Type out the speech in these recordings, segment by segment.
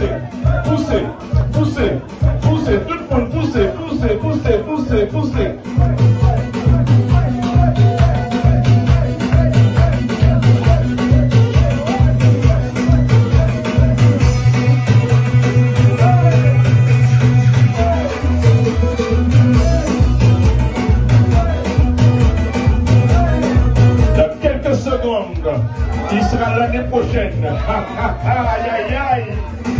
poussez, poussez, poussez, poussez, tout le monde, poussez, poussez, poussez, poussez, poussez. Dans quelques secondes, il sera l'année prochaine. aïe, aïe, aïe.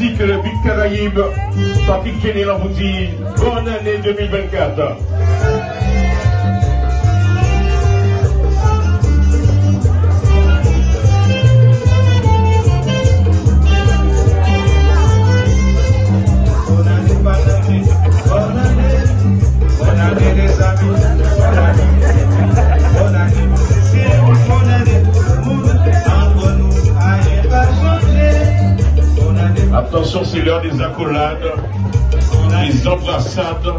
ainsi que le but Caraïbe, Patrick Kenny vous dit bonne année 2024. Attention, c'est l'heure des accolades, des embrassades.